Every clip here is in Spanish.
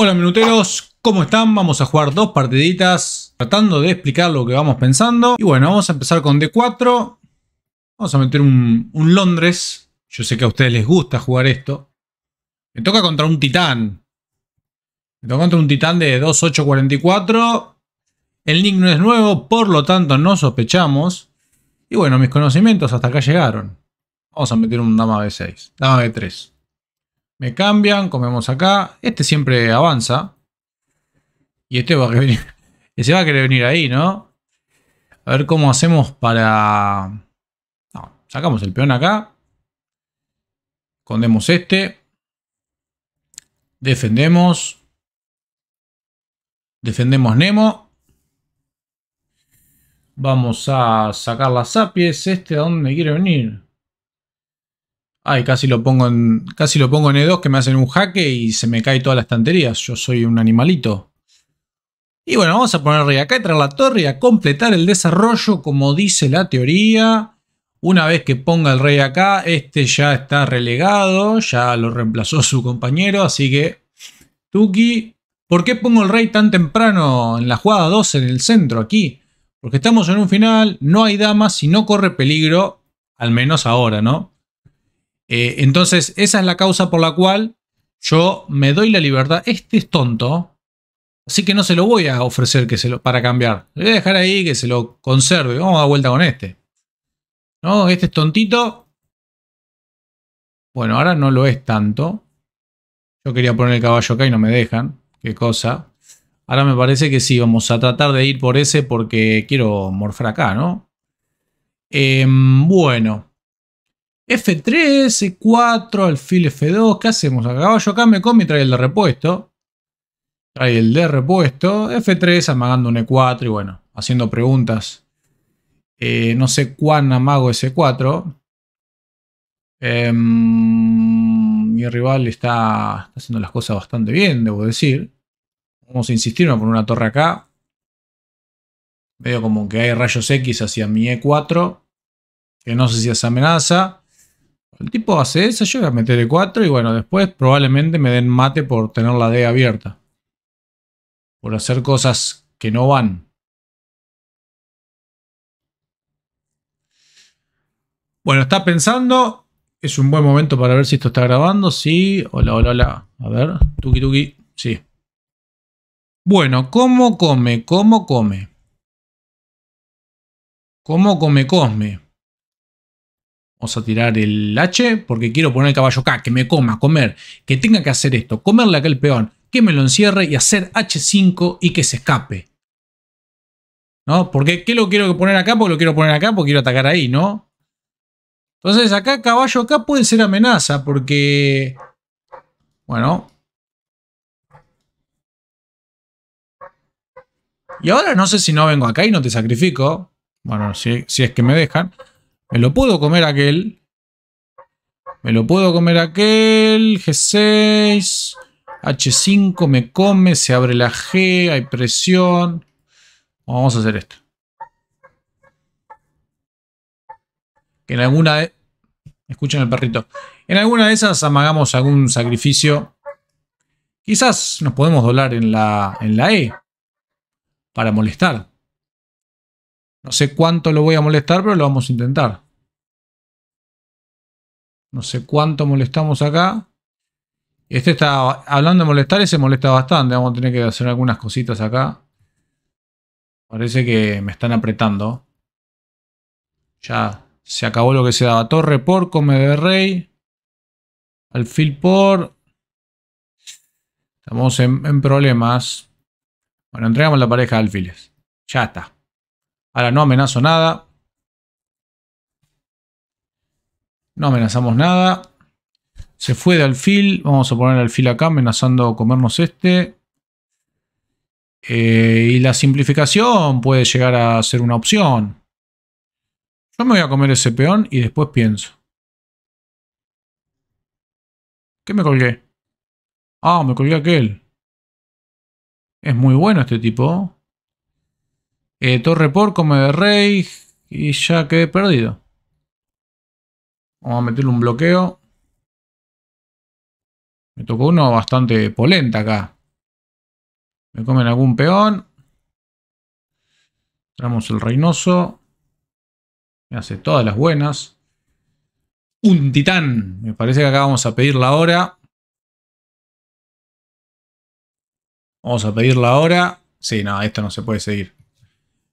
Hola minuteros, ¿cómo están? Vamos a jugar dos partiditas tratando de explicar lo que vamos pensando. Y bueno, vamos a empezar con D4. Vamos a meter un, un Londres. Yo sé que a ustedes les gusta jugar esto. Me toca contra un titán. Me toca contra un titán de 2844. El nick no es nuevo, por lo tanto no sospechamos. Y bueno, mis conocimientos hasta acá llegaron. Vamos a meter un dama B6. Dama B3. Me cambian, comemos acá. Este siempre avanza. Y este va a venir. Ese va a querer venir ahí, ¿no? A ver cómo hacemos para... No, sacamos el peón acá. Escondemos este. Defendemos. Defendemos Nemo. Vamos a sacar las sapies. Este, ¿a dónde quiere venir? Ay, casi lo pongo en. Casi lo pongo en E2 que me hacen un jaque y se me cae toda la estantería. Yo soy un animalito. Y bueno, vamos a poner rey acá y traer la torre y a completar el desarrollo como dice la teoría. Una vez que ponga el rey acá, este ya está relegado, ya lo reemplazó su compañero, así que Tuki, ¿por qué pongo el rey tan temprano en la jugada 2 en el centro aquí? Porque estamos en un final, no hay damas y no corre peligro, al menos ahora, ¿no? Eh, entonces, esa es la causa por la cual yo me doy la libertad. Este es tonto, así que no se lo voy a ofrecer que se lo, para cambiar. Le voy a dejar ahí que se lo conserve. Vamos a dar vuelta con este. No, este es tontito. Bueno, ahora no lo es tanto. Yo quería poner el caballo acá y no me dejan. Qué cosa. Ahora me parece que sí, vamos a tratar de ir por ese porque quiero morfar acá, ¿no? Eh, bueno, F3, E4, alfil F2. ¿Qué hacemos acá? Caballo acá me come y trae el de repuesto. Trae el de repuesto. F3 amagando un E4 y bueno, haciendo preguntas. Eh, no sé cuán amago ese 4. Eh, mi rival está, está, haciendo las cosas bastante bien, debo decir. Vamos a insistir, vamos a poner una torre acá. Veo como que hay rayos X hacia mi E4. Que no sé si es amenaza. El tipo hace eso, yo voy a meter el 4 y bueno, después probablemente me den mate por tener la D abierta. Por hacer cosas que no van. Bueno, está pensando. Es un buen momento para ver si esto está grabando. Sí. Hola, hola, hola. A ver. Tuki, tuki. Sí. Bueno, ¿cómo come? ¿Cómo come? ¿Cómo come Cosme? Vamos a tirar el H porque quiero poner el caballo acá, que me coma, comer, que tenga que hacer esto, comerle a aquel peón, que me lo encierre y hacer H5 y que se escape. ¿No? Porque ¿qué lo quiero poner acá? Porque lo quiero poner acá porque quiero atacar ahí, ¿no? Entonces acá caballo acá puede ser amenaza porque... Bueno. Y ahora no sé si no vengo acá y no te sacrifico. Bueno, si, si es que me dejan. Me lo puedo comer aquel. Me lo puedo comer aquel. G6. H5 me come. Se abre la G. Hay presión. Vamos a hacer esto. Que en alguna de... Escuchen el perrito. En alguna de esas amagamos algún sacrificio. Quizás nos podemos doblar en la, en la E. Para molestar. No sé cuánto lo voy a molestar, pero lo vamos a intentar. No sé cuánto molestamos acá. Este está hablando de molestar y se molesta bastante. Vamos a tener que hacer algunas cositas acá. Parece que me están apretando. Ya se acabó lo que se daba. Torre por, come de rey. Alfil por. Estamos en, en problemas. Bueno, entregamos la pareja de alfiles. Ya está. Ahora no amenazo nada. No amenazamos nada. Se fue de alfil. Vamos a poner alfil acá amenazando comernos este. Eh, y la simplificación puede llegar a ser una opción. Yo me voy a comer ese peón y después pienso. ¿Qué me colgué? Ah, me colgué aquel. Es muy bueno este tipo. Eh, torre por, come de rey. Y ya quedé perdido. Vamos a meterle un bloqueo. Me tocó uno bastante polenta acá. Me comen algún peón. Traemos el Reynoso. Me hace todas las buenas. Un titán. Me parece que acá vamos a pedir la hora. Vamos a pedir la hora. Sí, no, esto no se puede seguir.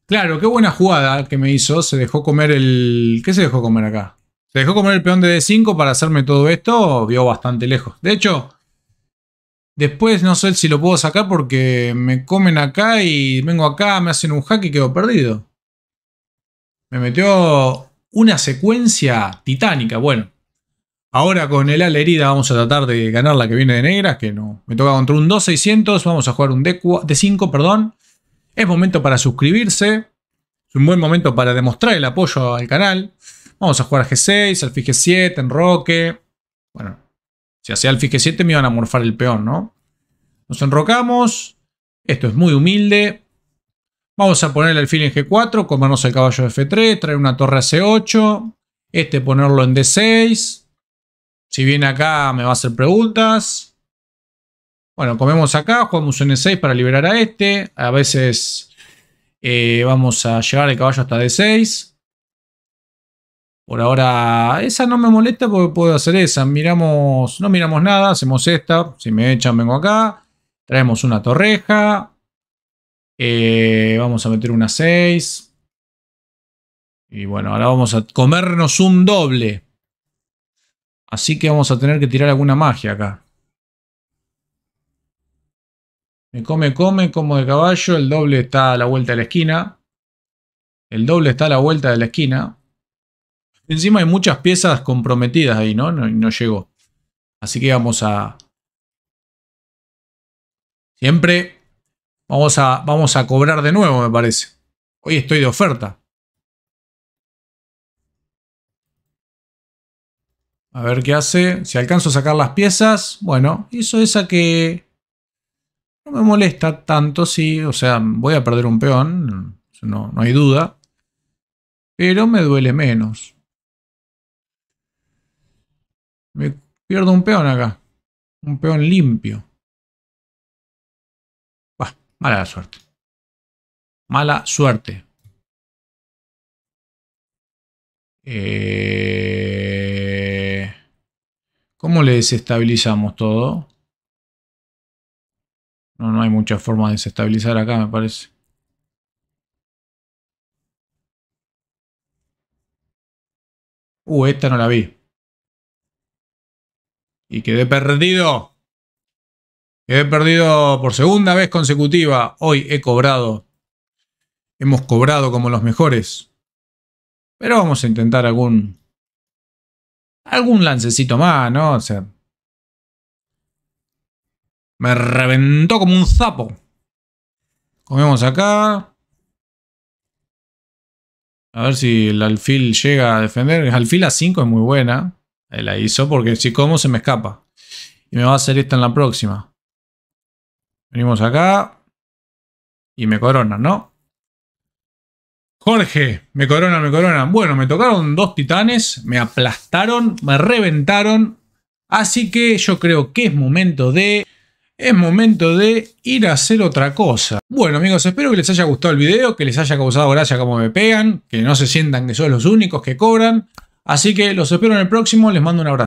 Claro, qué buena jugada que me hizo. Se dejó comer el... ¿Qué se dejó comer acá? Se dejó comer el peón de D5 para hacerme todo esto. Vio bastante lejos. De hecho, después no sé si lo puedo sacar porque me comen acá y vengo acá, me hacen un hack y quedo perdido. Me metió una secuencia titánica. Bueno, ahora con el ala herida vamos a tratar de ganar la que viene de negras, que no. Me toca contra un 2600, vamos a jugar un D D5, perdón. Es momento para suscribirse. Es un buen momento para demostrar el apoyo al canal. Vamos a jugar G6, alfil G7, enroque. Bueno, si hacía alfil G7 me iban a morfar el peón, ¿no? Nos enrocamos. Esto es muy humilde. Vamos a poner el alfil en G4, comernos el caballo de F3, traer una torre a C8. Este ponerlo en D6. Si viene acá me va a hacer preguntas. Bueno, comemos acá, jugamos un N6 para liberar a este. A veces eh, vamos a llevar el caballo hasta D6. Por ahora, esa no me molesta porque puedo hacer esa. Miramos, no miramos nada, hacemos esta. Si me echan, vengo acá. Traemos una torreja. Eh, vamos a meter una 6. Y bueno, ahora vamos a comernos un doble. Así que vamos a tener que tirar alguna magia acá. Me come, come, como de caballo. El doble está a la vuelta de la esquina. El doble está a la vuelta de la esquina. Encima hay muchas piezas comprometidas ahí, ¿no? No, no llegó. Así que vamos a... Siempre vamos a, vamos a cobrar de nuevo, me parece. Hoy estoy de oferta. A ver qué hace. Si alcanzo a sacar las piezas. Bueno, hizo esa que... No me molesta tanto, sí. O sea, voy a perder un peón. No, no hay duda. Pero me duele menos. Me pierdo un peón acá. Un peón limpio. Mala suerte. Mala suerte. Eh... ¿Cómo le desestabilizamos todo? No, no hay mucha forma de desestabilizar acá, me parece. Uh, esta no la vi. Y quedé perdido. Quedé perdido por segunda vez consecutiva. Hoy he cobrado. Hemos cobrado como los mejores. Pero vamos a intentar algún... Algún lancecito más, ¿no? O sea... Me reventó como un zapo. Comemos acá. A ver si el alfil llega a defender. El alfil a 5 es muy buena. La hizo porque si como se me escapa. Y me va a hacer esta en la próxima. Venimos acá. Y me coronan, ¿no? Jorge, me coronan, me coronan. Bueno, me tocaron dos titanes, me aplastaron, me reventaron. Así que yo creo que es momento de... Es momento de ir a hacer otra cosa. Bueno amigos, espero que les haya gustado el video, que les haya causado gracia como me pegan, que no se sientan que son los únicos que cobran. Así que los espero en el próximo, les mando un abrazo.